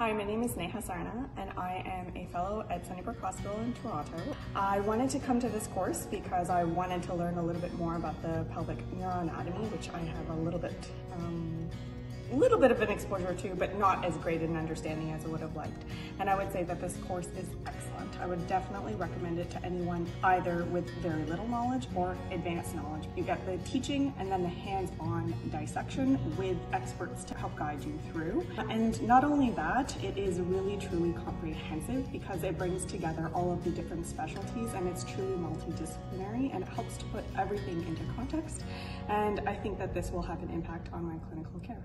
Hi, my name is Neha Sarna and I am a fellow at Sunnybrook Hospital in Toronto. I wanted to come to this course because I wanted to learn a little bit more about the pelvic neuroanatomy, which I have a little bit um, little bit of an exposure to, but not as great an understanding as I would have liked. And I would say that this course is excellent. I would definitely recommend it to anyone either with very little knowledge or advanced knowledge. You get the teaching and then the hands-on dissection with experts to help guide you through. And not only that, it is really truly comprehensive because it brings together all of the different specialties and it's truly multidisciplinary and it helps to put everything into context. And I think that this will have an impact on my clinical care.